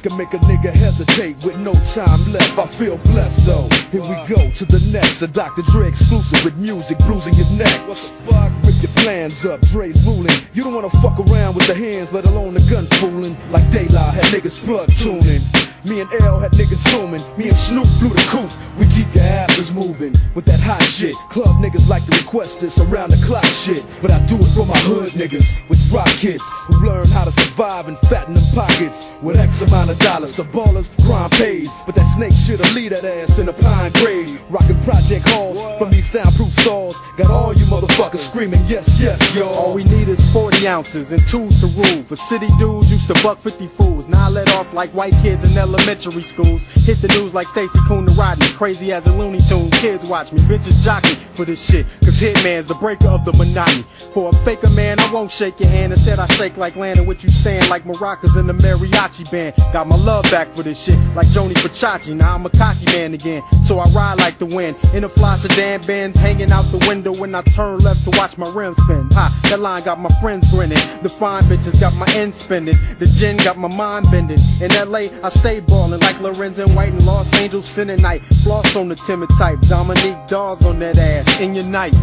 can make a nigga hesitate with no time left. I feel blessed though. Here we go to the next. A Dr. Dre exclusive with music bruising your neck. What the fuck? Rip your plans up, Dre's ruling. You don't wanna fuck around with the hands, let alone the gun fooling. Like Daylight had niggas plug tuning. Me and L had niggas zooming. Me and Snoop flew the coop. We keep your asses moving with that hot shit. Club niggas like to request this around the clock shit. But I do it for my hood niggas with rock kids who learn how to survive and fatten them pockets with X amount of dollars. The ballers grind pays, but that snake shit'll lead that ass in a pine grave. Rockin' project halls from these soundproof stalls. Got all you motherfuckers screaming yes, yes, y'all. All we need is 40 ounces and tools to rule. For city dudes used to buck 50 fools. Now I let off like white kids in elementary schools. Hit the news like Stacey Koon to Rodney. Crazy as a Looney Tune. Kids watch me. Bitches jockey for this shit. Cause Hitman's the breaker of the monotony. For a faker man, I won't shake your hand. Instead, I shake like land in which you stand like maracas in the mariachi band. Got my love back for this shit like Joni Pachachi. Now I'm a cocky man again. So I ride like the wind. In a fly sedan Benz hanging out the window when I turn left to watch my rims spin. Ha, that line got my friends grinning. The fine bitches got my end spinning. The gin got my mind bending. In LA, I stay ballin' like Lorenzo White in Los Angeles, Sin at night. Floss on the timid type. Dominique Dawes on that ass. In your night.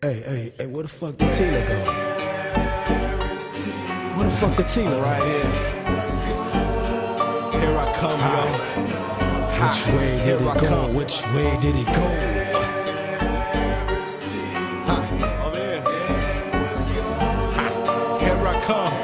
Hey, hey, hey, where the fuck did Tina go? Where the fuck did Tina Right here. Here I come, yo. Which way did Here it go? Which way did it go? Come.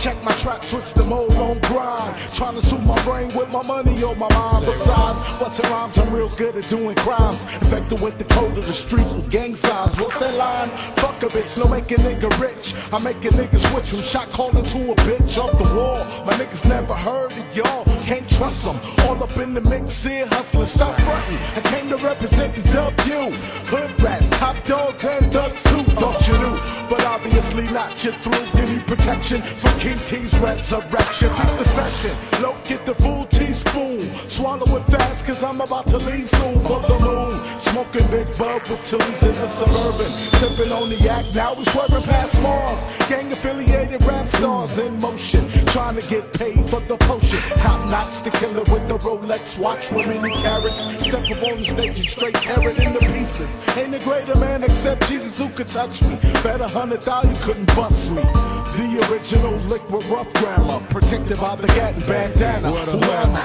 Check my track, switch the mode on grind. Trying to soothe my brain with my money on my mind. Besides, busting rhymes, I'm real good at doing crimes. Infected with the code of the street and gang signs. What's that line? Fuck a bitch, no make a nigga rich. I make a nigga switch from shot calling to a bitch off the wall. My niggas never heard of y'all, can't trust them. All up in the mix here, hustling, stop fronting. I came to represent the W. Hood rats, top dogs, and thugs too, thought you knew. But obviously not you through. Give me protection from King Tee's resurrection. Beat the session, low, get the full teaspoon. Swallow it fast, cause I'm about to leave soon for the moon. Smoking big bub with tunes in the suburban. Sipping on the act, now we swerving past Mars. Gang affiliated rap stars in motion. Trying to get paid for the potion. Top notch, the killer with the Rolex watch with many carrots. Step up on the stage and straight tear it into pieces. Ain't a greater man except Jesus who could touch me. Bet a hundred thousand couldn't bust me. The original liquid rough grammar. Protected by the Gatton bandana. What a Who am I?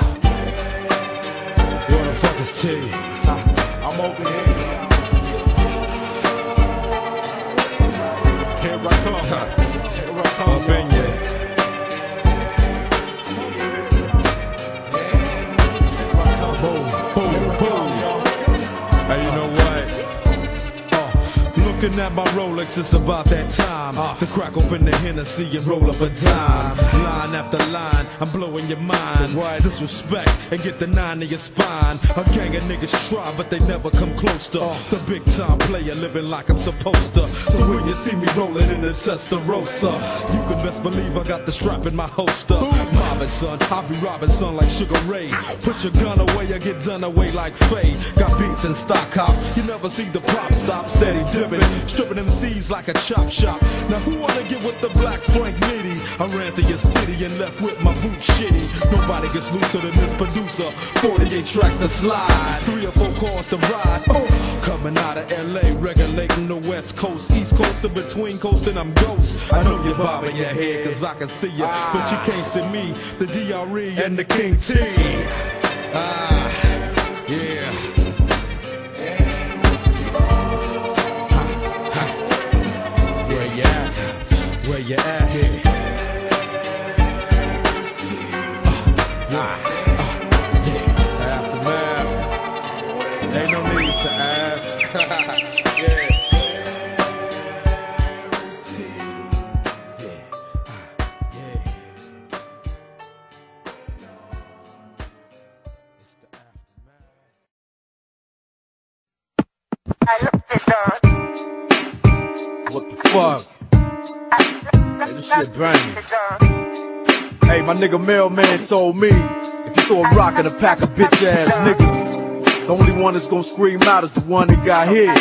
Where the fuck is T? I'm over here. Here I come. Looking at my Rolex, it's about that time uh. to crack open the Hennessy and roll up a dime. Line after line, I'm blowing your mind. Disrespect and get the nine in your spine. A gang of niggas try, but they never come close to uh. the big time player living like I'm supposed to. So when you see me rolling in the Testarossa, you can best believe I got the strap in my holster. Mobbing son, I be robbing son like Sugar Ray. Put your gun away or get done away like Faye. Got beats in stock house, you never see the prop stop steady dipping. Stripping them C's like a chop shop. Now who wanna get with the black Frank Nitti? I ran through your city and left with my boot shitty. Nobody gets looser than this producer. 48 tracks to slide, three or four cars to ride. Oh, coming out of LA, regulating the West Coast, East Coast, in between coast, and I'm ghost. I know you're bobbing your head, cause I can see you, but you can't see me, the DRE and the King Tee. Ah, yeah. Where you at? Where you at Hey, my nigga mailman told me if you throw a rock in a pack of bitch ass niggas, The only one that's gonna scream out is the one that got hit.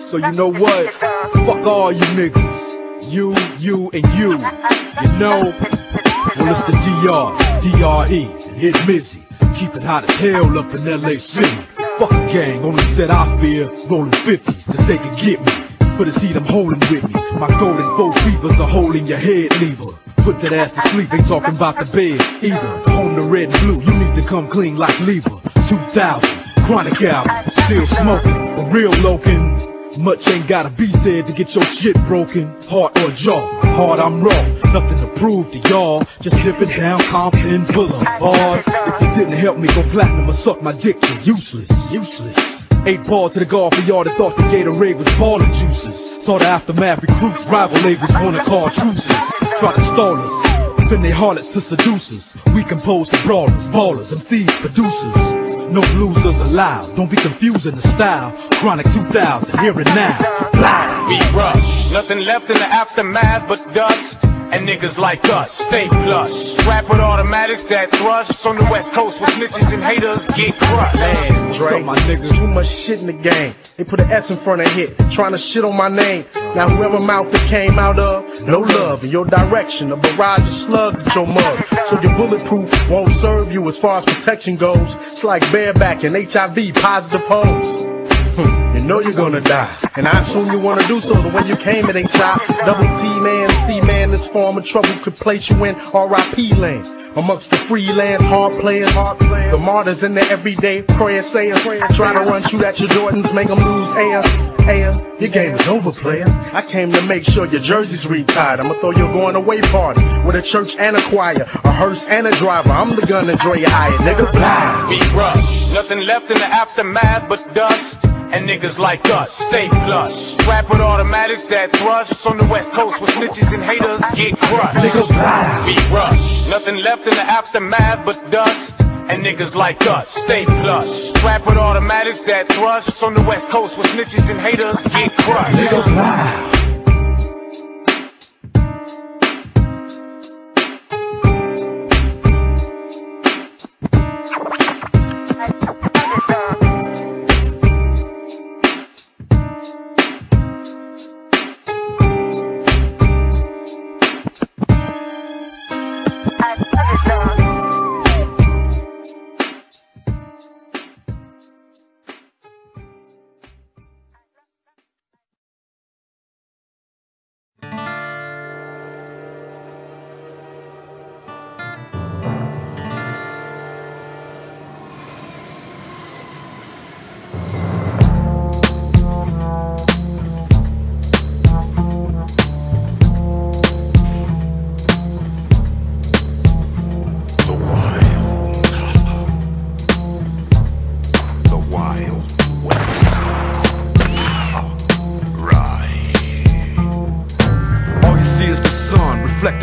So you know what? Fuck all you niggas. You, you, and you. You know? Well, it's the DR, DRE, and hit Mizzy. Keep it hot as hell up in LA City. Fuck a gang, only said I fear rolling 50s, cause they can get me. For the seat I'm holding with me. My golden four fevers are holding your head lever. Put that ass to sleep, ain't talking about the bed either. On the red and blue, you need to come clean like lever. 2000, chronic out, still smoking. Real, Loken. Much ain't gotta be said to get your shit broken. Heart or jaw, hard I'm raw. Nothing to prove to y'all. Just dipping down Compton Boulevard. If you didn't help me go platinum or suck my dick, you're useless. Useless. Eight ball to the golf for y'all that thought the Gatorade was ballin' juices. Saw the aftermath recruits, rival labels wanna call truces. Try to stall us. Send their harlots to seducers. We compose the brawlers, ballers, MCs, producers. No losers allowed. Don't be confusing the style. Chronic 2000, here and now. Blah. We rush, nothing left in the aftermath but dust. And niggas like us stay plush. Strap with automatics that thrust on the west coast where snitches and haters get crushed. Man, What's up, my niggas? Too much shit in the game. They put an S in front of hit, trying to shit on my name. Now whoever mouth it came out of, no love in your direction. A barrage of slugs at your mug. So your bulletproof won't serve you as far as protection goes. It's like bareback and HIV positive hoes. You know you're gonna die, and I assume you wanna do so. The way you came, it ain't chop. Double T man, C man, this form of trouble could place you in RIP land. Amongst the freelance hard players, the martyrs in the everyday prayer sayers, try to run shoot at your Jordans, make them lose air. Air, your game is over, player. I came to make sure your jersey's retired. I'ma throw your going away party with a church and a choir, a hearse and a driver. I'm the gun that Dre hired, nigga. Blah. We rush, nothing left in the aftermath but dust. And niggas like us stay plush. Strap with automatics that thrust on the west coast with snitches and haters get crushed. Nigga, blah. We rush, nothing left in the aftermath but dust. And niggas like us stay plush. Strap with automatics that thrust on the west coast with snitches and haters get crushed. Nigga, blah.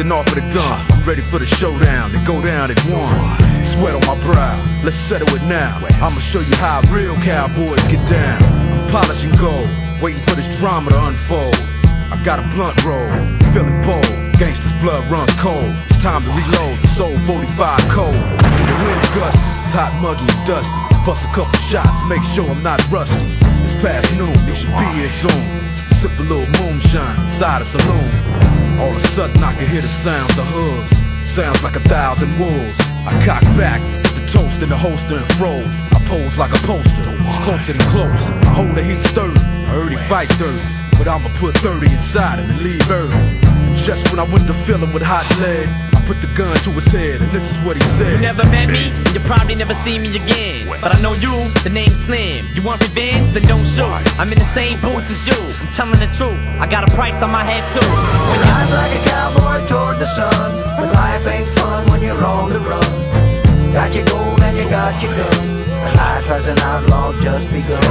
Off of the gun. I'm ready for the showdown to go down at one. Sweat on my brow, let's settle it now. I'ma show you how real cowboys get down. I'm polishing gold, waiting for this drama to unfold. I got a blunt roll, feeling bold. Gangsta's blood runs cold. It's time to reload. The soul 45 cold. The wind's gusty, it's hot, muggy, and dusty. Bust a couple shots, make sure I'm not rusty. It's past noon, you should be here soon. Sip a little moonshine inside a saloon. All of a sudden I can hear the sounds of hooves. Sounds like a thousand wolves. I cock back, the toast in the holster and froze. I pose like a poster, it's closer than close. I hold the heat sturdy, I heard he fight dirty. But I'ma put 30 inside him and leave early. And just when I went to fill him with hot lead, put the gun to his head and this is what he said. You never met me, you probably never see me again. But I know you, the name's Slim. You want revenge? Then don't shoot. I'm in the same boots as you. I'm telling the truth. I got a price on my head too. When you Ride like a cowboy toward the sun. But life ain't fun when you're on the run. Got your gold and you got your gun. But life as an outlaw just begun.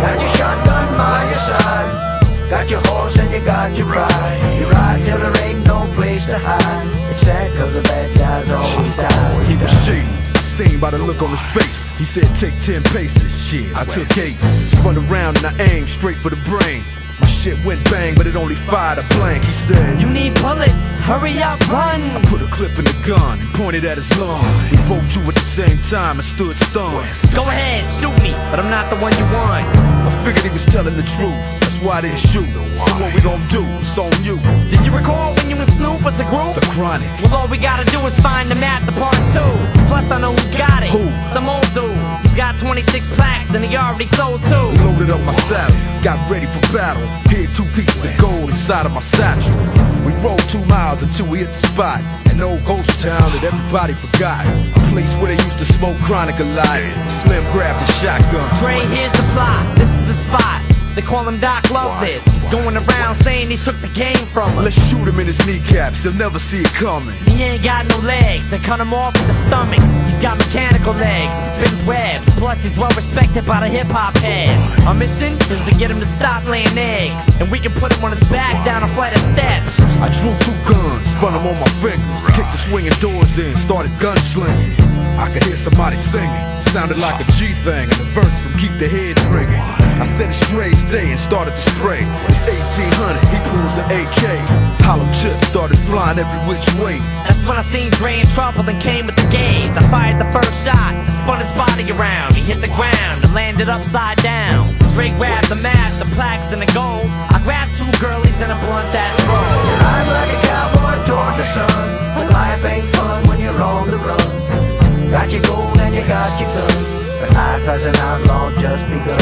Got your shotgun by your side. Got your horse and you got your ride. You ride till there ain't no place to hide. It's sad cause the bad guys always die. He was shady. Seen by the look on his face. He said, take 10 paces. Shit, I took eight. Spun around and I aimed straight for the brain. My shit went bang, but it only fired a blank. He said, You need bullets, hurry up, run. I put a clip in the gun and pointed at his lungs. We both drew at the same time and stood stunned. Go ahead, shoot me, but I'm not the one you want. I figured he was telling the truth. That's why didn't shoot. So what we gon' do? It's on you. Did you recall when you and Snoop was a group? The chronic. Well, all we gotta do is find the map, the part two. Plus, I know who's got it. 26 plaques and he already sold two. Loaded up my saddle, got ready for battle. Hid two pieces of gold inside of my satchel. We rode two miles until we hit the spot. An old ghost town that everybody forgot. A place where they used to smoke chronic a lot. Slim grabbed a shotgun. Dre, here's the plot. This is the spot. They call him Doc Love this. Going around saying he took the game from us. Let's shoot him in his kneecaps, he'll never see it coming. He ain't got no legs, they cut him off with the stomach. He's got mechanical legs, he spins webs. Plus, he's well respected by the hip hop heads. Our mission is to get him to stop laying eggs. And we can put him on his back down a flight of steps. I drew two guns, spun them on my fingers, kicked the swinging doors in, started gunslinging. I could hear somebody singing, sounded like a G thing, and a verse from Keep the Head Ringing. I said it's Dre's day and started to spray. It's 1800, he pulls an AK. Hollow chips started flying every which way. That's when I seen Dre in trouble and came with the gauge. I fired the first shot, I spun his body around. He hit the ground and landed upside down. Dre grabbed the map, the plaques, and the gold. I grabbed two girlies and a blunt that's roll. I'm like a cowboy toward the sun. But life ain't fun when you're on the run. Got your gold and you got your gun. But life as an outlaw just begun.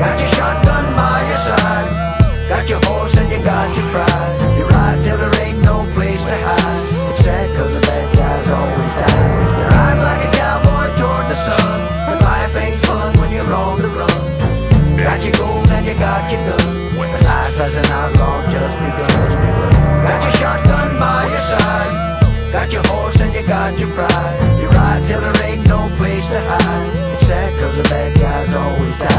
Got your shotgun by your side. Got your horse and you got your pride. You ride till there ain't no place to hide. It's sad cause the bad guys always die. You ride like a cowboy toward the sun. But life ain't fun when you're on the run. Got your gold and you got your gun. But life as an outlaw just begun. Got your shotgun by your side. Got your horse and you got your pride. You ride till there ain't no place to hide. It's sad cause the bad guys always die.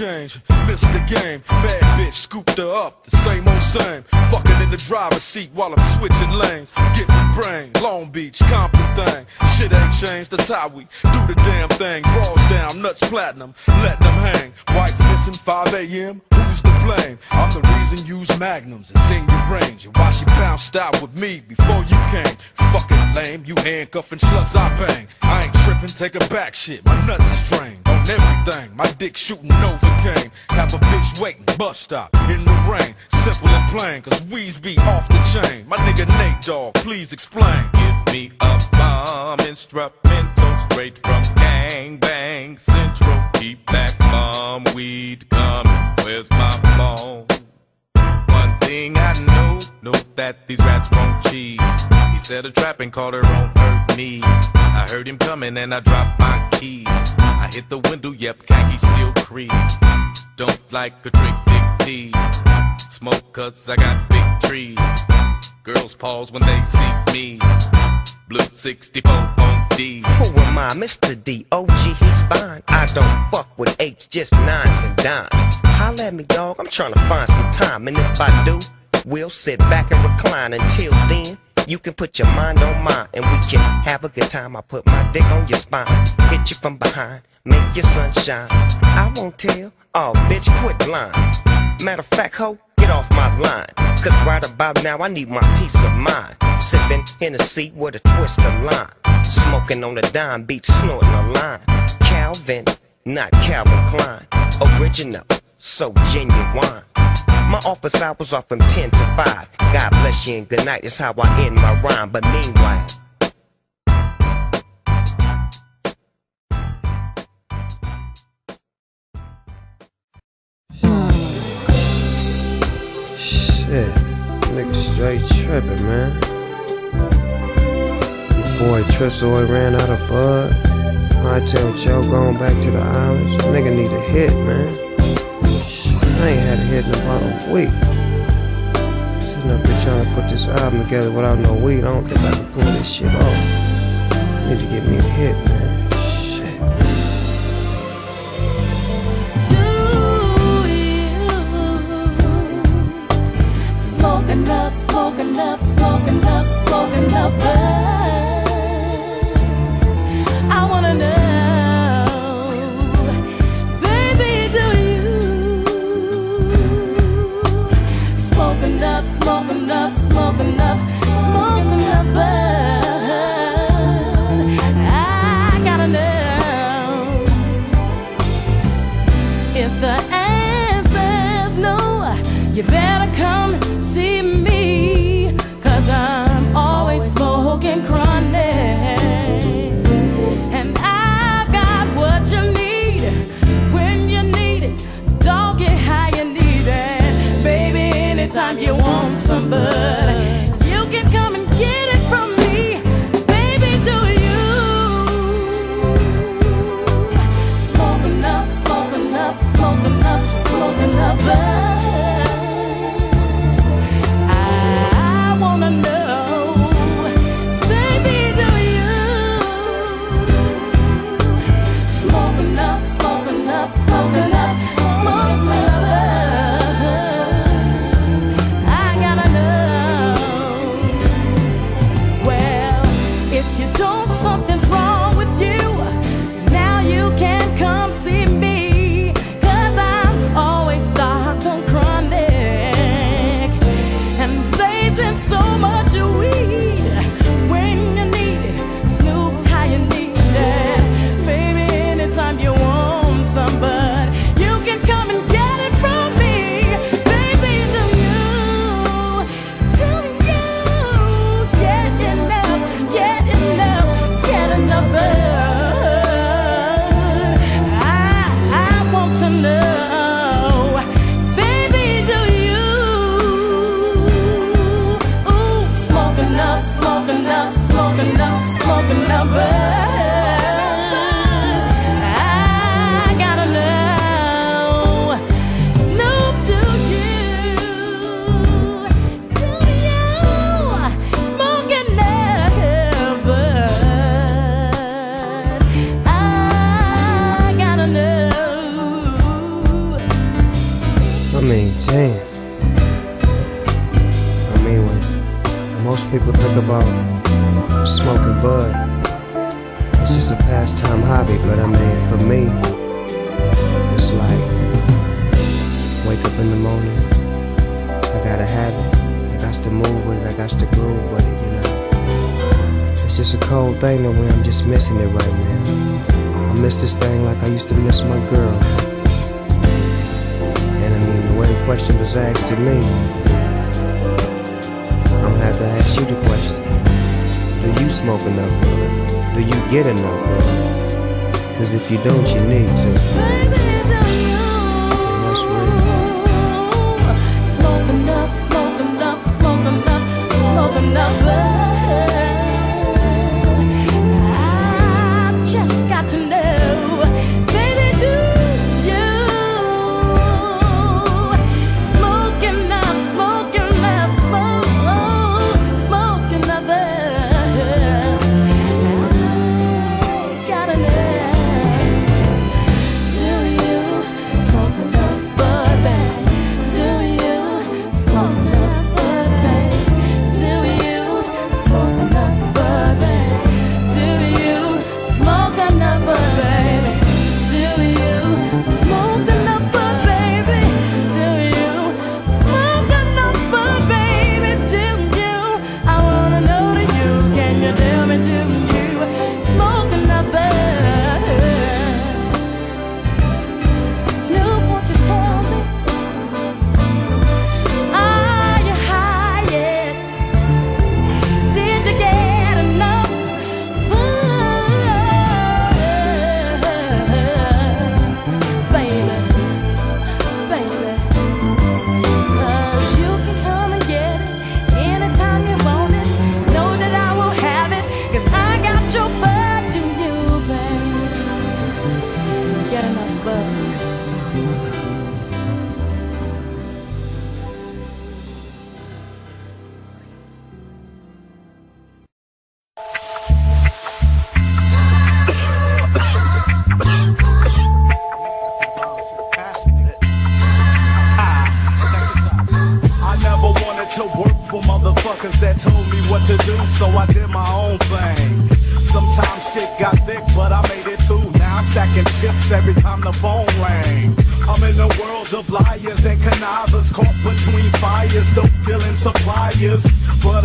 Change. Mr. Game. Bad bitch scooped her up. The same old same. Fucking in the driver's seat while I'm switching lanes. Getting brain. Long Beach, Compton thing. Shit ain't changed. That's how we do the damn thing. Draws down, nuts platinum. Let them hang. Wife missing 5 a.m. Who's to blame? I'm the reason use magnums. It's in your range. And why she bounced out with me before you came? Fucking lame. You handcuffing sluts I bang. I ain't tripping. Take a back shit. My nuts is drained everything. My dick shooting Novocaine. Have a bitch waiting, bus stop in the rain. Simple and plain, cause weeds be off the chain. My nigga Nate Dogg, please explain. Give me a bomb instrumental straight from Gang Bang Central. Keep that bomb weed coming. Where's my phone? One thing I know, know that these rats won't cheese. Set a trap and caught her on her knees. I heard him coming and I dropped my keys. I hit the window, yep, khaki still crease. Don't like a trick, dick tease. Smoke cause I got big trees. Girls pause when they see me. Blue 64 on D. Who am I, Mr. D? OG, he's fine. I don't fuck with eights, just nines and dimes. Holla at me, dog. I'm trying to find some time. And if I do, we'll sit back and recline. Until then, you can put your mind on mine. And we can have a good time. I put my dick on your spine. Hit you from behind. Make your sunshine. I won't tell. Oh, bitch, quit lying. Matter of fact, ho, get off my line. Cause right about now, I need my peace of mind. Sipping in a seat with a twist of line. Smoking on a dime beat, snorting a line. Calvin, not Calvin Klein. Original, so genuine. My office hours are from 10 to 5. God bless you and good night is how I end my rhyme. But meanwhile, Shit, nigga straight tripping, man. Your boy Trissoy ran out of bud. I tell Joe going back to the islands. Nigga need a hit, man. I ain't had a hit in about a week. Sitting up here trying to put this album together without no weed. I don't think I can pull this shit off. I need to get me a hit, man. Smoking up, smoking up, smoking up, smoking up. If you don't, you need to.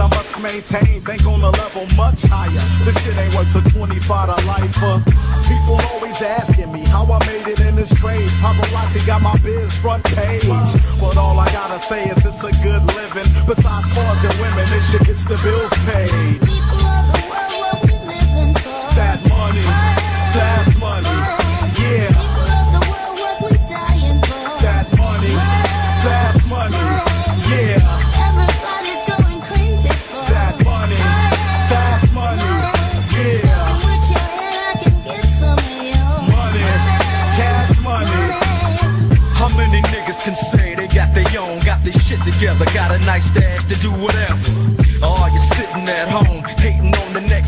I must maintain, think on a level much higher. This shit ain't worth a 25 to life. Uh, people always asking me how I made it in this trade. Paparazzi got my biz front page. But all I gotta say is it's a good living. Besides cars and women, this shit gets the bills paid. Together, got a nice stash to do whatever? Or Oh, you're sitting at home, hating on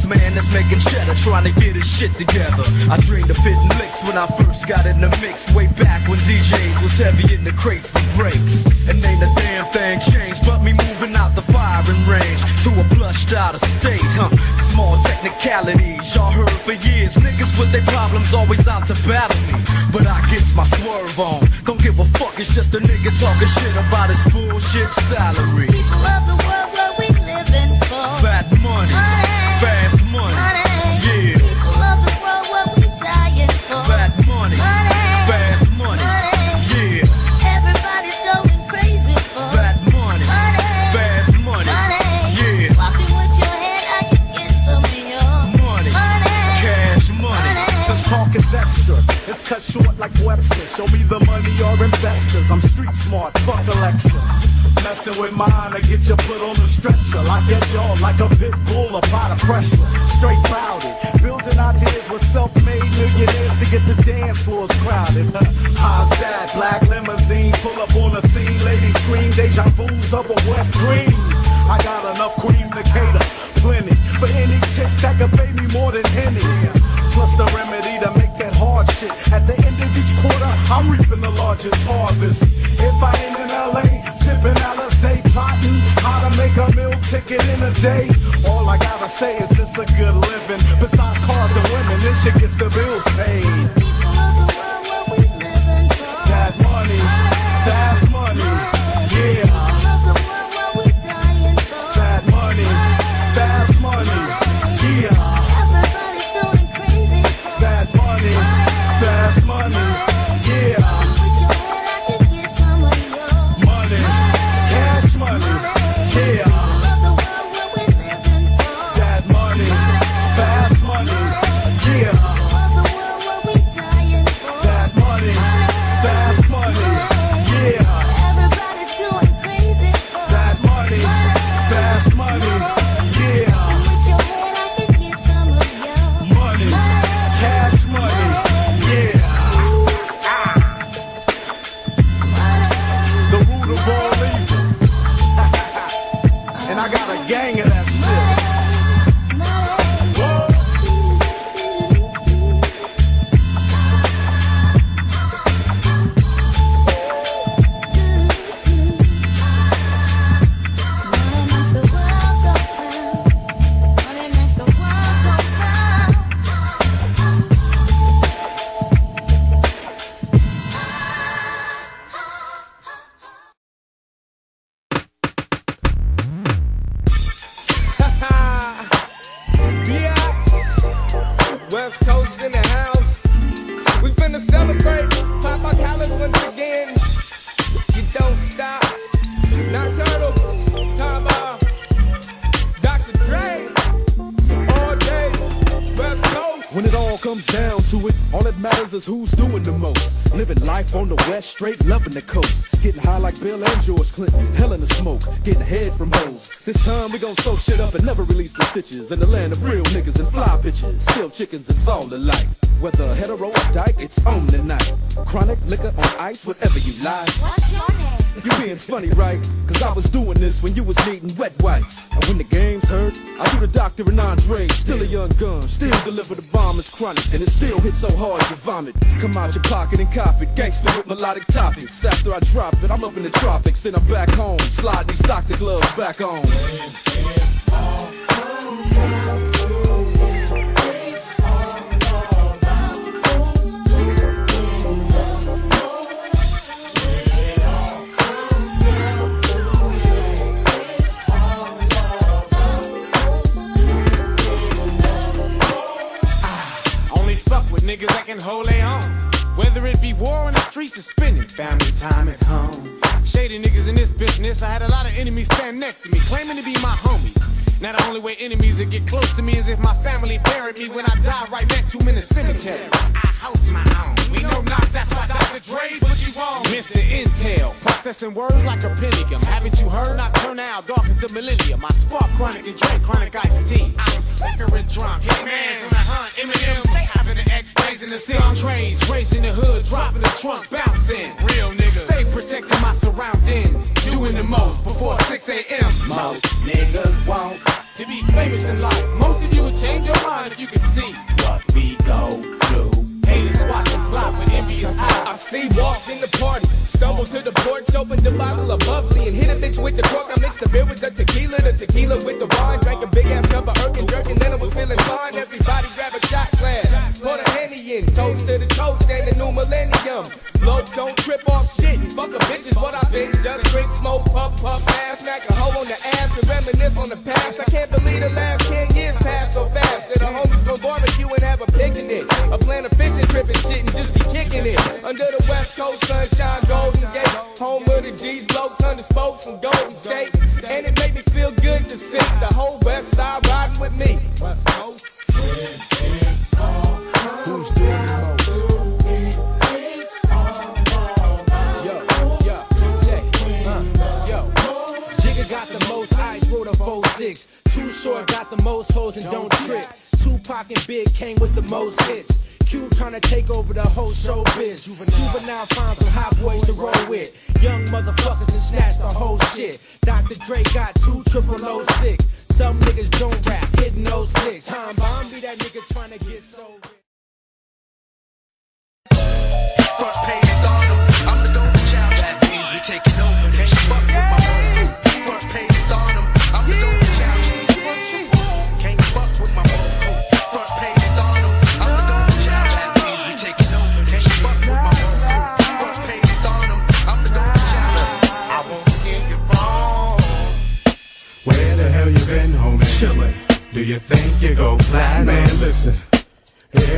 man that's making cheddar, trying to get his shit together. I dreamed of fitting licks when I first got in the mix, way back when DJs was heavy in the crates for breaks. And ain't a damn thing changed, but me moving out the firing range to a plushed out of state, huh? Small technicalities, y'all heard for years. Niggas with their problems always out to battle me. But I gets my swerve on. Don't give a fuck, it's just a nigga talking shit about his bullshit salary. People of the world, what we living for? Fat money, cut short like Webster. Show me the money or investors. I'm street smart, fuck Alexa. Messing with mine, I get you put on the stretcher. Like that jaw, like a pit bull, apply the pressure. Straight crowded, building ideas with self-made millionaires to get the dance floors crowded. How's that? Black limousine, pull up on the scene, ladies scream, deja vu's of a wet dream. I got enough cream to cater, plenty for any chick that can pay me more than any. Plus the remedy to make At the end of each quarter, I'm reaping the largest harvest. If I ain't in LA, sipping Alizé, plotting how to make a meal ticket in a day. All I gotta say is this a good living. Besides cars and women, this shit gets the bills paid. The coast. Getting high like Bill and George Clinton, hell in the smoke, getting head from hoes. This time we gon' sew shit up and never release the stitches. In the land of real niggas and fly bitches, still chickens, it's all alike. Whether hetero or dyke, it's on tonight. Chronic liquor on ice, whatever you like. What's your name? You being funny, right? Cause I was doing this when you was needing wet wipes. And when the game's hurt, I do the doctor and Andre. Still a young gun, still Deliver the bomb is chronic, and it still hits so hard you vomit. Come out your pocket and cop it. Gangster with melodic topics. After I drop it, I'm up in the tropics. Then I'm back home. Slide these doctor gloves back on. Oh, oh, oh. Niggas that can hold their own. Whether it be war in the streets or spending family time at home. Shady niggas in this business, I had a lot of enemies stand next to me, claiming to be my homies. Now the only way enemies will get close to me is if my family buried me when I die right next to 'em in the cemetery. I house my own. We know not, that's why Dr. Dre's what you want. Mr. Intel, processing words like a pentagon. Haven't you heard? I turn out dark into millennium. I spark chronic and drink chronic iced tea. I'm slicker and drunk. Hitman from the hunt. Having the X the six racing the hood, dropping the trunk, bouncing. Real niggas. Stay protecting my surroundings. Doing the most before 6 a.m. Most niggas want to be famous in life. Most of you would change your mind if you could see what we go through. Haters watch and plot with envious eyes. I see walked in the party, stumbled to the porch, opened the bottle of bubbly and hit a bitch with the cork. I mixed the beer with the tequila, the tequila with the wine. Drank a big ass cup of Erkin jerk and then I was feeling fine. Everybody grab a shot glass, pour a henny in, toast to the toast and the new millennium. Low, don't trip off shit and fuck a bitch is what I've been. Just drink, smoke, puff, puff, ass, smack a hoe on the ass and reminisce on the past. I can't believe the last 10 years passed so fast. That the homies go barbecue and have a picnic. A plan of fishing trip and shit and just be kicking it. Under the West Coast sunshine, Golden Gate. Home of the G's, blokes under spokes from Golden State. And it made me feel good to see the whole West Side riding with me. West Coast. Who's doing the most? Yo, yo, Jay, yo. Jigga got the most ice, wrote a 4-6. Too short, got the most hoes and don't trip. Tupac and Big came with the most hits. Cube trying to take over the whole showbiz. Juvenile found some hot boys to roll with. Young motherfuckers and snatch the whole shit. Dr. Dre got two triple O six. Some niggas don't rap, hitting those licks. Time bomb be that nigga trying to get so rich.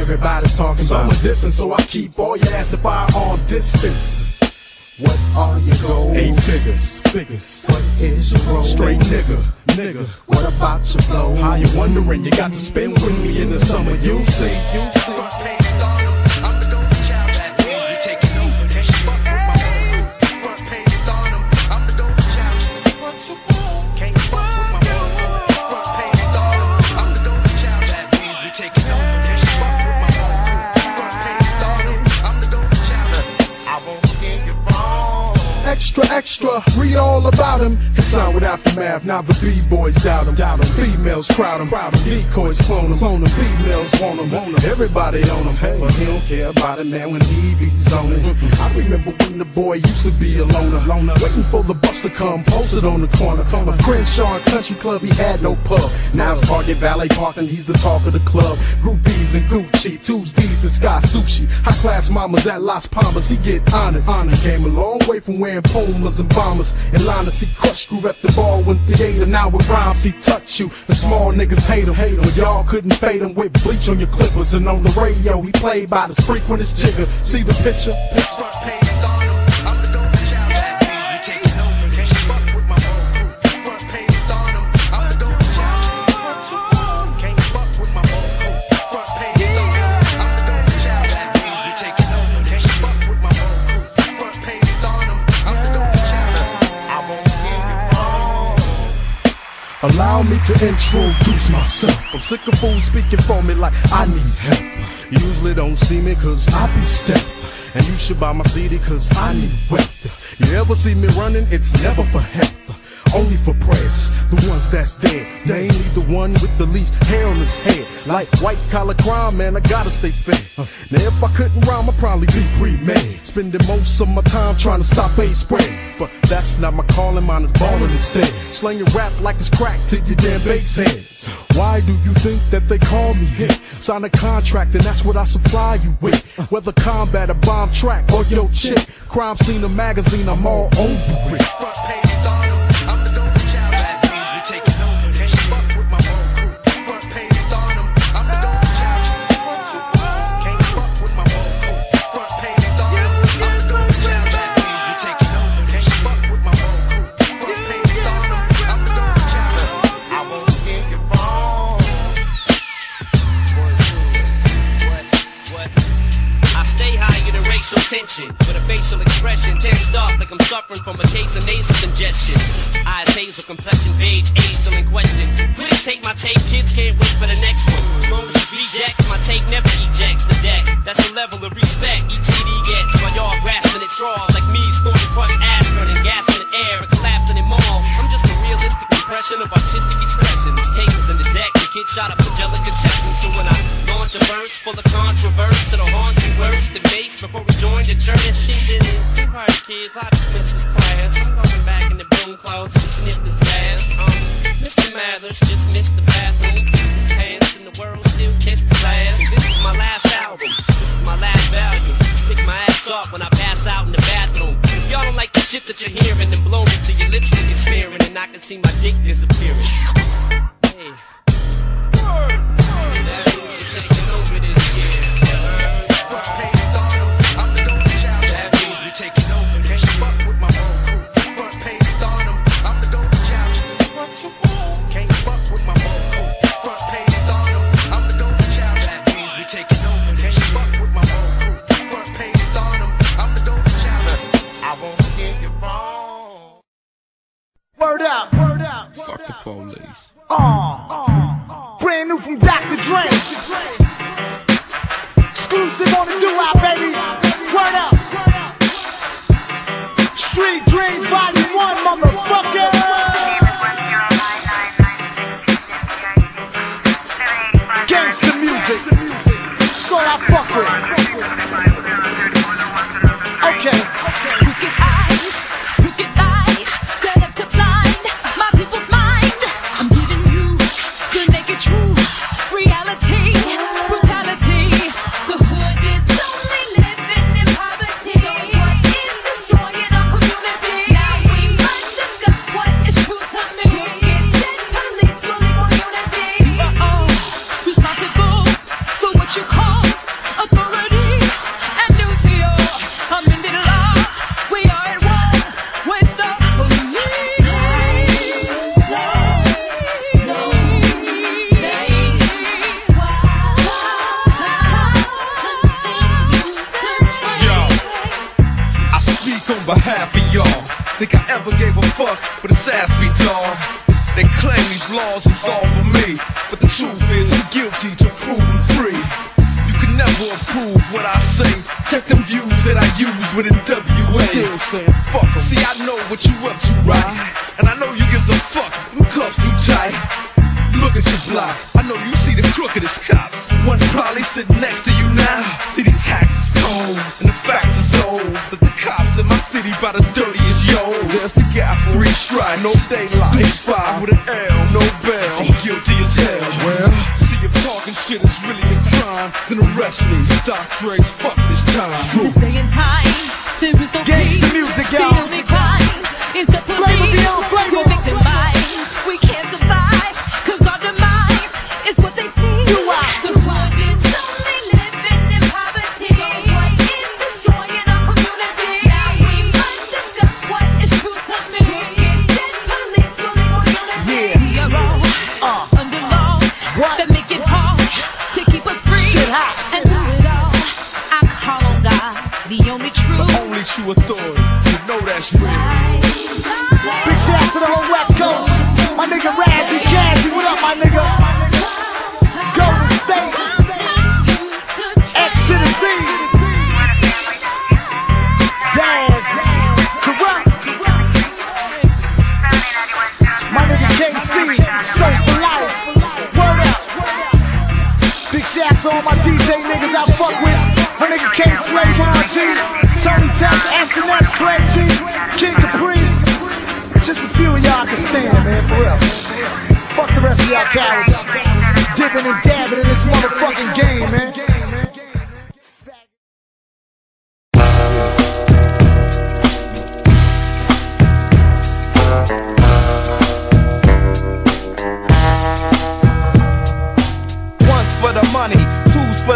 Everybody's talking about Some distance, so I keep all your ass if I on distance. What are your goals? Eight figures, figures. What is your role? Straight nigga, nigga. What about your flow? How you wondering? You got to spend with me in the summer. You see, you see. Extra, extra, read all about him. His sound with aftermath, now the B-boys doubt him. Doubt him. Females crowd him, crowd him. Decoys clone him, clone him. Females want him, want him. Everybody on him, hey. But he don't care about it, man, when he be zoning. I remember when the boy used to be a loner, loner. Waiting for the bus to come, posted on the corner. Of Crenshaw Country Club, he had no pub. Now it's Target Valet Park and he's the talk of the club. Groupies and Gucci, Tuesdays and Sky Sushi. High class mamas at Las Palmas, he get honored. Honored. Came a long way from wearing Pumas and bombers. In line to see Crush grew up the ball when theater. Now with rhymes he touch you. The small niggas hate him. Hate him. When y'all couldn't fade him with bleach on your clippers. And on the radio he played by the frequentest jigger. See the picture? Front Allow me to introduce myself. I'm sick of fools speaking for me like I need help. You usually don't see me cause I be step. And you should buy my CD cause I need wealth. You ever see me running, it's never for only for prayers. The ones that's dead, namely the one with the least hair on his head. Like white collar crime, man, I gotta stay fed. Now if I couldn't rhyme, I'd probably be pre-made. Spending most of my time trying to stop a spray. But that's not my calling, mine is balling instead. Slanging rap like it's crack to your damn bass heads. Why do you think that they call me hit? Sign a contract and that's what I supply you with. Whether combat, a bomb track, or your chick. Crime scene, a magazine, I'm all over it. facial expression tensed up like I'm suffering from a case of nasal congestion. Eyes hazel, complexion beige, age still in question. Critics hate my tape, kids can't wait for the next one. Long as it's rejects, my tape never ejects the deck. That's the level of research. special authority. You know that's real. Big shout out to the whole West Coast. My nigga Ras Kass, what up, my nigga? Golden State. X to the Z. Daz. Kurupt. My nigga KC. So for life. Word up. Big shout out to all my DJ niggas I fuck with. My nigga K-Slay RG. Tony Touch, SNS, Clay G, Kid Capri. Just a few of y'all can stand, man, for real. Fuck the rest of y'all cowards. Dipping and dabbing in this motherfucking game, man.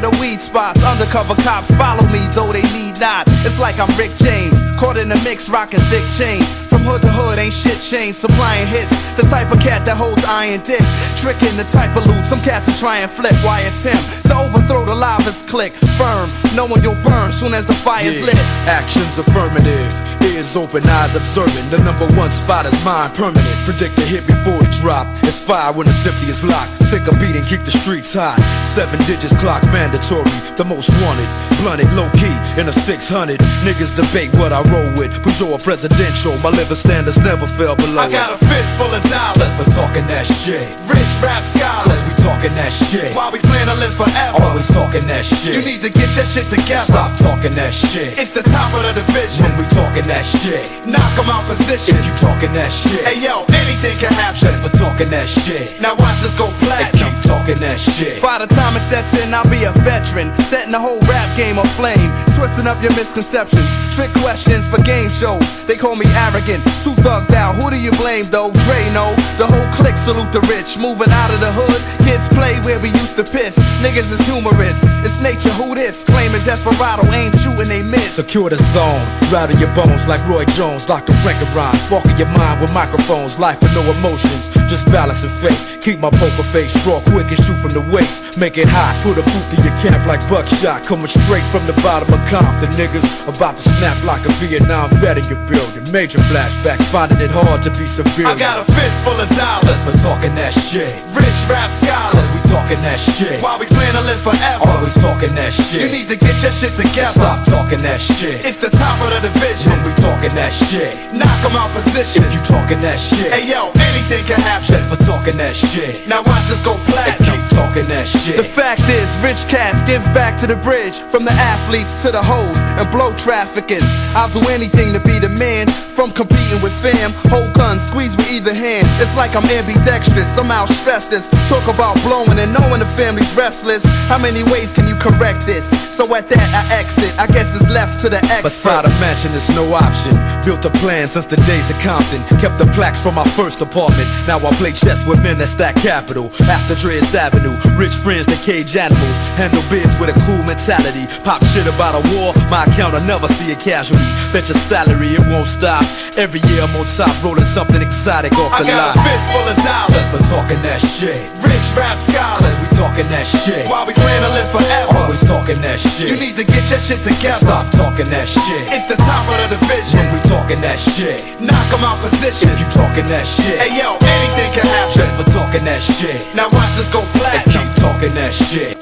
The weed spots. Undercover cops follow me, though they need not. It's like I'm Rick James, caught in the mix, rocking thick chains. From hood to hood, ain't shit changed, supplying hits. The type of cat that holds iron dick, tricking the type of loot. Some cats will try and flip, why attempt to overthrow the livest click. Firm, knowing you'll burn soon as the fire's Yeah, lit. Actions affirmative, ears open, eyes observing. The number one spot is mine, permanent. Predict the hit before it drop. It's fire when the safety is locked. Sick of beating, keep the streets hot. Seven digits clock mandatory. The most wanted, blunted, low key in a 600. Niggas debate what I roll with. Peugeot presidential. My living standards never fell below. I got a it. fist full of dollars. For talking that shit. Rich rap scholars. Cause we talking that shit. While we plan to live forever. Always talking that shit. You need to get your shit together. Stop talking that shit. It's the top of the division. When we talking that shit. Knock 'em out position. If you talking that shit. Hey yo, anything can happen. Just for talking that shit. Now watch us go And platinum. keep talking that shit. By the time it sets in, I'll be a veteran, setting the whole rap game aflame, twisting up your misconceptions. Trick questions for game shows. They call me arrogant, too thugged out. Who do you blame though? Dre no. The whole clique salute the rich, moving out of the hood. Kids play where we used to piss. Niggas is humorous. It's nature. Who this? Claiming desperado, ain't shooting they miss. Secure the zone, rattle your bones like Roy Jones, lock the Frank rhymes, sparking your mind with microphones, life with no emotions, just balance and faith. Keep my poker face, draw quick and shoot from the waist. Make it hot, put a boot through your camp like buckshot, coming straight from the bottom of Compton. Niggas about to snap like a Vietnam vet in your building. Major flashback, finding it hard to be severe. I got a fist full of dollars. for talking that shit. Rich rap scholars. Cause we talking that shit. While we plan to live forever. Always talking that shit. You need to get your shit together. Stop talking that shit. It's the top of the division. When we talking that shit. Knock 'em out position. If you talking that shit. Hey yo, anything can happen. Just for talking that shit. Now watch us go platinum. Talking that shit. The fact is, rich cats give back to the bridge, from the athletes to the hoes and blow traffickers. I'll do anything to be the man, from competing with fam. Hold guns, squeeze with either hand. It's like I'm ambidextrous, somehow stress this. Talk about blowing and knowing the family's restless. How many ways can you correct this? So at that I exit, I guess it's left to the exit. Beside a mansion, it's no option. Built a plan since the days of Compton. Kept the plaques from my first apartment. Now I play chess with men that stack capital. After Dre's Avenue, rich friends that cage animals. Handle biz with a cool mentality. Pop shit about a war, my account will never see a casualty. Bet your salary, it won't stop. Every year I'm on top, rolling something exotic off I the got lot. a of dollars. Just for talking that shit. Rich rap scholars. we talking that shit. While we plan to live forever. Always talking that shit. You need to get your shit together. Stop talking that shit. It's the top of the division. When we talking that shit. Knock 'em out position. If you talking that shit. Hey yo, anything can happen. Just for talking that shit. Now watch us go And platinum. keep talking that shit.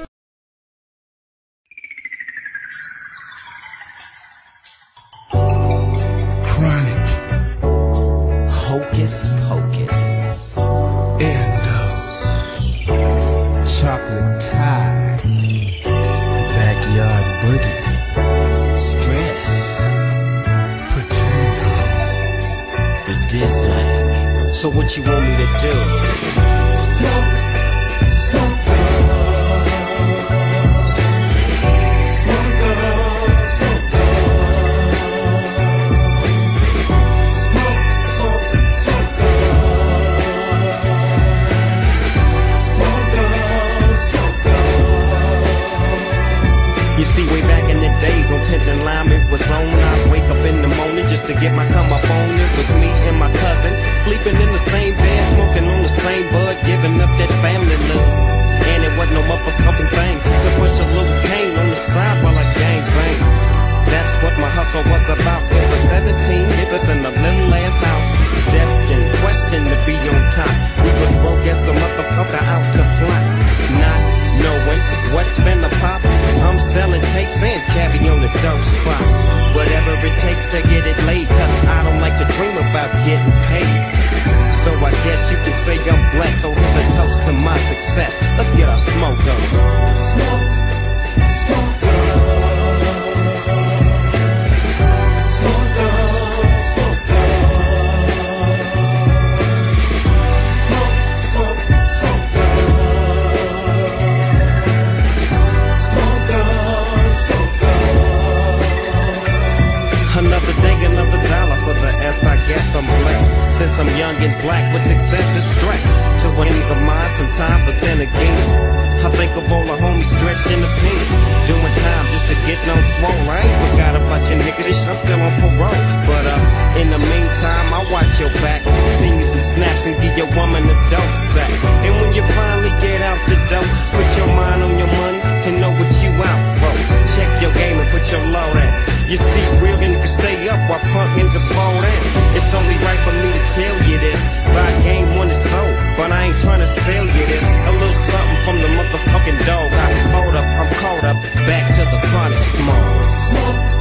Chronic. Hocus pocus. Endo. Chocolate Thai. Backyard boogie. Stress. Pretendo. The Dizzy. So what you want me to do? Smoke. Smoke. Days when 10th and Lime it was on, I'd wake up in the morning just to get my come up on. It was me and my cousin, sleeping in the same bed, smoking on the same bud, giving up that family love. And it wasn't no motherfucking thing to push a little cane on the side while I gang bang. That's what my hustle was about. We were 17 niggas in a little ass house, destined, questing to be on top. We was broke as a motherfucker out to plot, not knowing what's been the pop. I'm selling tapes and cabbie on the dope spot. Whatever it takes to get it laid, cause I don't like to dream about getting paid. So I guess you can say I'm blessed, so here's a toast to my success. Let's get our smoke on. Smoke, smoke. In black with excessive stress. To a nigga mind sometime, but then again, I think of all the homies stretched in the pen. Doing time just to get no swole. I ain't forgot about your niggas, I'm still on parole. But uh, in the meantime, I watch your back. Send you some snaps and give your woman a dope sack. And when you finally get out the door, put your mind on your money and what you out for. Check your game and put your load at. You see, real niggas stay up while punk niggas fall down. It's only right for me to tell you this. Game sold, but I ain't trying to sell you this. A little something from the motherfucking dog. I hold up, I'm caught up. Back to the chronic smoke. Smoke.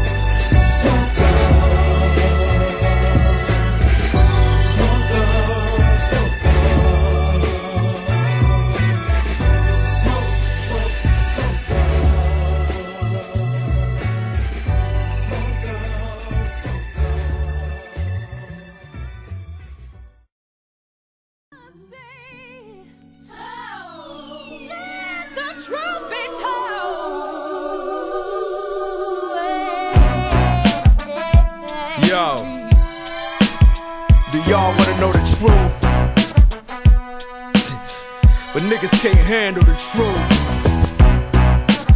But niggas can't handle the truth.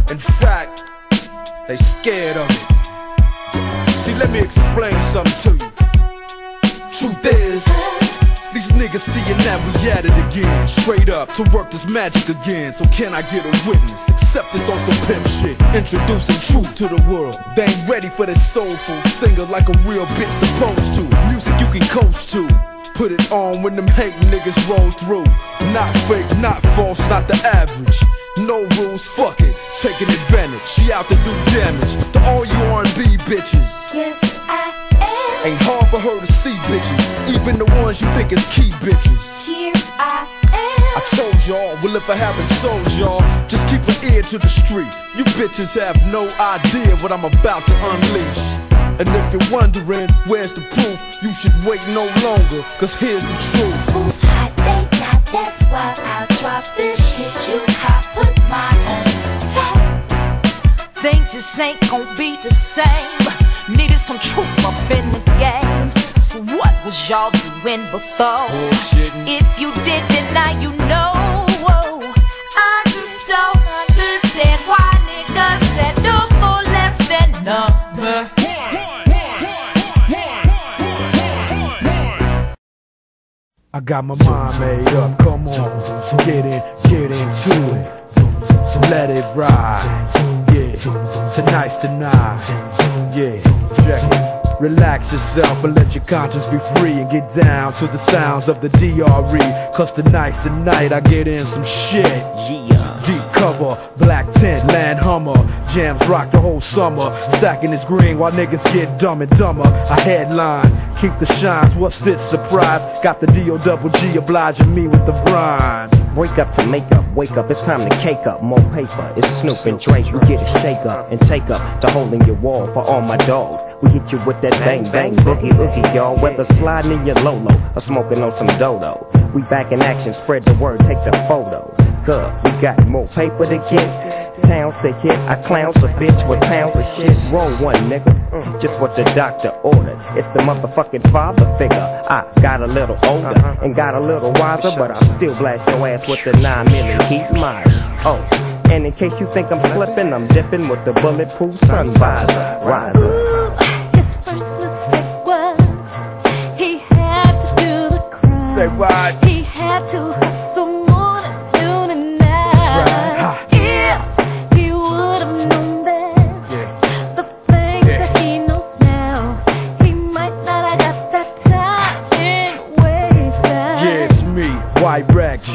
In fact, they scared of it. See, let me explain something to you. Truth is, these niggas seeing that we at it again. Straight up to work this magic again. So can I get a witness? Except this on some pimp shit. Introducing truth to the world. They ain't ready for this soulful singer like a real bitch supposed to. Music you can coast to. Put it on when them hate niggas roll through. Not fake, not false, not the average. No rules, fuck it, taking advantage. She out to do damage to all you R&B bitches. Yes, I am. Ain't hard for her to see bitches, even the ones you think is key bitches. Here I am. I told y'all, well if I haven't sold y'all, just keep an ear to the street. You bitches have no idea what I'm about to unleash. And if you're wondering where's the proof, you should wait no longer, cause here's the truth. Who's hot, they not, that's why I drop this shit. You cop, put mine on tap. They just ain't gon' be the same. Needed some truth up in the game. So what was y'all doing before? Bullshitting. If you did, then now you know. I just don't understand why niggas settle I got my mind made up, come on, get in, get into it. Let it ride, yeah. Tonight's the night, yeah. Check it. Relax yourself and let your conscience be free and get down to the sounds of the DRE. Cause tonight's the night I get in some shit. Yeah. Deep cover, black tent, land hummer. Jams rock the whole summer. Stacking this green while niggas get dumb and dumber. A headline, keep the shines. What's this surprise? Got the D O double G obliging me with the grind. Wake up to make up, wake up, it's time to cake up. More paper, it's Snoop and Dre. We get a shake up and take up to holding your wall for all my dogs. We hit you with that bang bang boogie oogie, y'all. Whether sliding in your Lolo or smoking on some dodo. We back in action, spread the word, take the photos. Good, we got more paper to get. Towns to hit, I clowns a bitch with pounds of shit. Roll one, nigga. Mm, Just what the doctor ordered. It's the motherfucking father figure. I got a little older and got a little wiser, but I still blast your ass with the 9 milli heat miles. Oh, and in case you think I'm slipping, I'm dipping with the bulletproof sun visor. Riser. He had to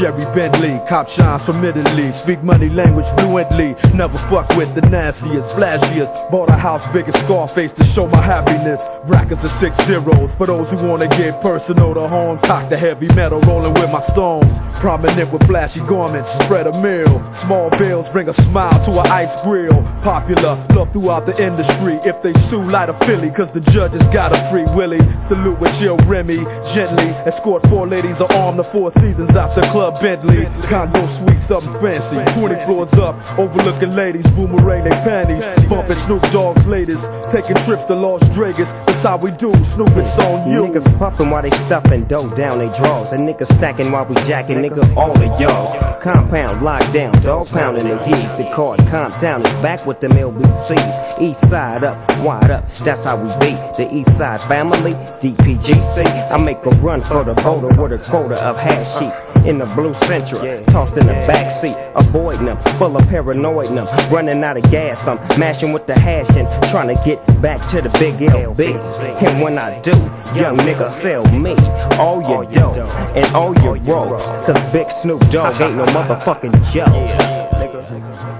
Sherry Bentley, cop shines from Italy, speak money language fluently, never fuck with the nastiest, flashiest, bought a house big as Scarface to show my happiness, brackets of six zeros, for those who wanna get personal, the home cock the heavy metal, rolling with my stones, prominent with flashy garments, spread a meal, small bills bring a smile to a ice grill, popular, love throughout the industry, if they sue, light a Philly, cause the judges got a free Willie, salute with chill Remy, gently, escort four ladies armed the four seasons out the club Bentley, condo suite, something fancy, 20 floors up, overlooking ladies, boomerang they panties, bumping Snoop Dogg's latest, taking trips to Las Vegas, That's how we do, Snoop, it's on you. Niggas puffin' while they stuffin' dough down they drawers. And niggas stacking while we jacking, nigga, all of y'all. Compound, locked down, dog pounding his E's. The card, calm down, is back with them LBCs. East side up, wide up, that's how we beat. The East Side family, DPGC. I make a run for the voter with a quota of hash sheep. In the blue Sentra, tossed in the backseat, avoiding them, full of paranoid them, running out of gas. I'm mashing with the hash and trying to get back to the big LB. And when I do, young nigga sell me all your dough and all your rolls. Cause Big Snoop Dogg ain't no motherfucking Joe.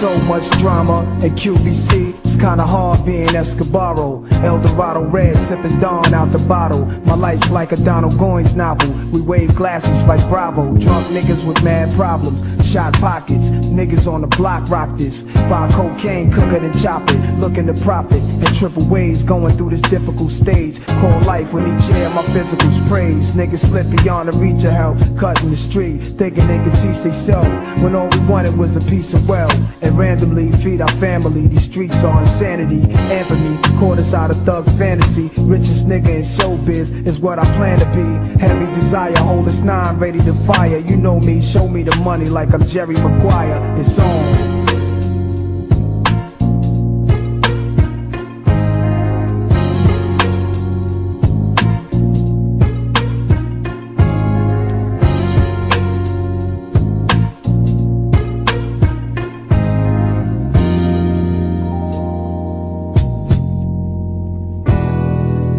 So much drama at QVC, it's kinda hard being Escobaro. El Dorado red, sipping Dawn out the bottle. My life's like a Donald Goines novel. We wave glasses like Bravo. Drunk niggas with mad problems. Shot pockets, niggas on the block rock this. Buy cocaine, cook it and chop it. Looking to profit and triple ways going through this difficult stage. Call life when each year my physical's praised. Niggas slip beyond the reach of help. Cutting the street, thinking they could teach themselves. When all we wanted was a piece of wealth. And randomly feed our family. These streets are insanity. Infamy, caught us out of thug's fantasy. Richest nigga in showbiz is what I plan to be. Heavy desire, hold us nine, ready to fire. You know me, show me the money like I'm Jerry Maguire. It's on.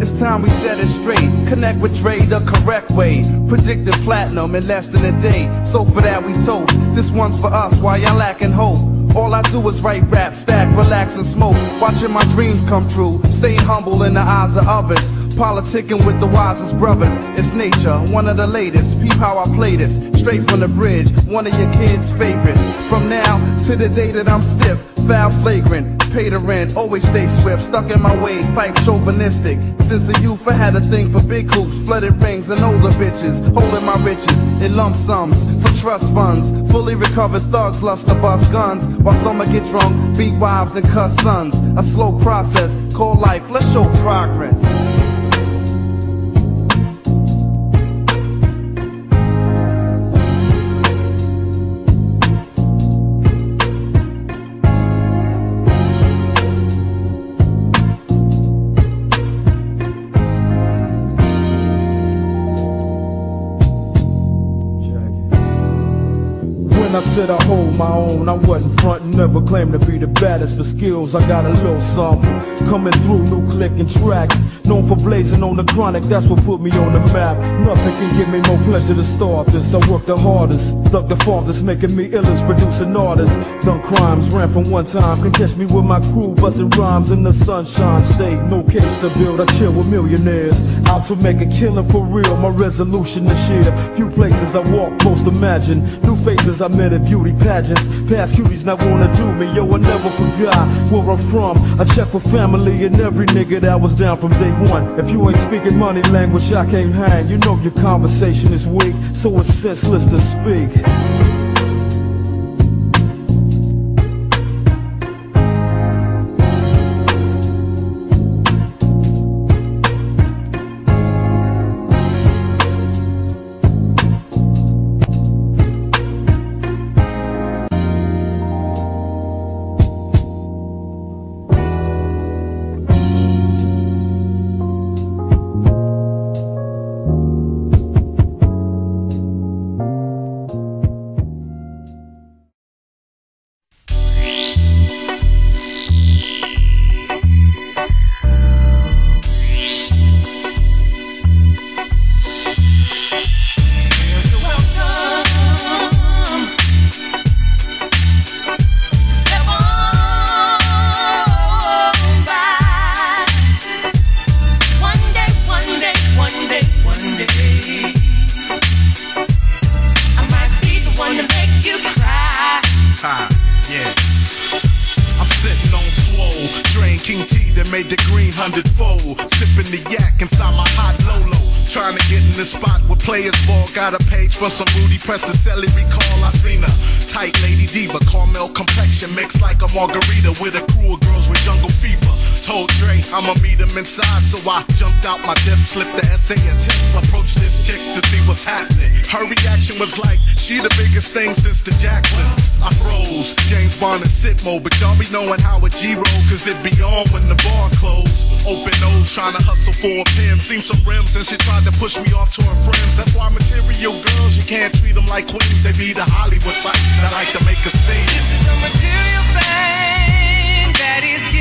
It's time we set it straight. Connect with Dre correct way. Predicted platinum in less than a day. So for that we toast. This one's for us why y'all lacking hope. All I do is write rap, stack, relax and smoke. Watching my dreams come true. Staying humble in the eyes of others. Politicking with the wisest brothers. It's nature, one of the latest. Peep how I play this. Straight from the bridge, one of your kids' favorites. From now to the day that I'm stiff, foul flagrant. Pay the rent, always stay swift. Stuck in my ways, type chauvinistic. Since a youth, I had a thing for big hoops, flooded rings, and older bitches. Holding my riches in lump sums for trust funds. Fully recovered thugs lust to bust guns. While some get drunk, beat wives, and cuss sons. A slow process, called life. Let's show progress. Said I hold my own, I wasn't front, never claimed to be the baddest for skills. I got a little something coming through, new clicking tracks. Known for blazing on the chronic, that's what put me on the map. Nothing can give me more pleasure to start this. I work the hardest, thug the farthest, making me illest, producing artists. Done crimes, ran from one time, can catch me with my crew, busting rhymes in the sunshine state. No case to build, I chill with millionaires. Out to make a killing for real, my resolution this year. Few places I walk, most imagine. New faces I met at beauty pageants. Past cuties not wanna do me, yo, I never forgot where I'm from. I check for family and every nigga that was down from day one. If you ain't speaking money language, I can't hang. You know your conversation is weak, so it's senseless to speak. Yeah. Be knowing how a G roll, cause it be on when the bar closed. Open nose, trying to hustle for a pin. Seen some rims and she tried to push me off to her friends. That's why material girls, you can't treat them like queens. They be the Hollywood type that like to make a scene. This is The material thing that is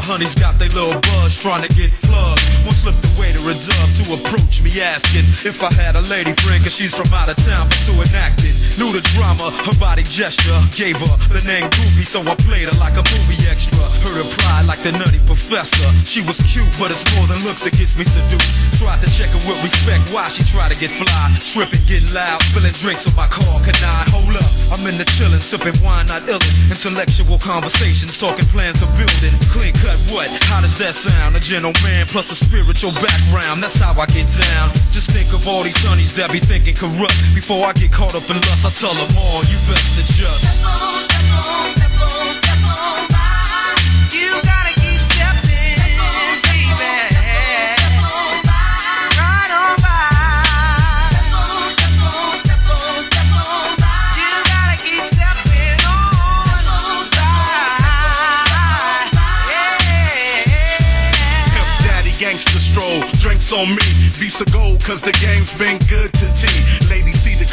bar, honey's got they little buzz trying to get plugged. One slipped away to a dub to approach me asking if I had a lady friend, cause she's from out of town pursuing acting. Knew the drama, her body gesture gave her the name Groupie, so I played her like a movie extra. Her pride like the nutty professor. She was cute, but it's more than looks that gets me seduced. Tried to check her with respect, why she tried to get fly. Tripping, getting loud, spilling drinks on my car. Can I hold up? I'm in the chillin', sipping wine, not illin'. Intellectual conversations, talking plans of building. Clean cut, what? How does that sound? A gentleman plus a spiritual background. That's how I get down. Just think of all these honeys that be thinking corrupt. Before I get caught up in lust, I tell them all, you best adjust. Right on by. You gotta keep stepping on by. Gangster stroll, drinks on me, Visa gold, cause the game's been good to T.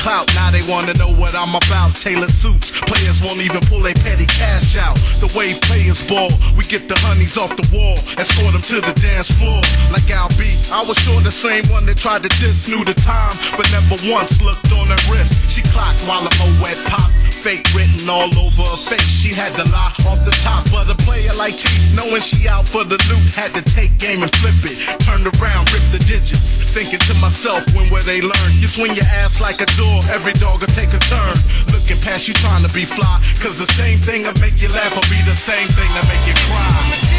Clout, now they wanna know what I'm about. Tailored suits, players won't even pull a petty cash out. The way players ball, we get the honeys off the wall, escort them to the dance floor. Like Al B, I was sure the same one that tried to diss, knew the time, but never once looked on her wrist. She clocked while a Moet pop, fake written all over her face. She had to lie off the top, of the player like T, knowing she out for the loot, had to take game and flip it. Turned around, ripped the digits. Thinking to myself, when will they learn? You swing your ass like a door, every dog will take a turn. Looking past you trying to be fly, cause the same thing that make you laugh will be the same thing that make you cry.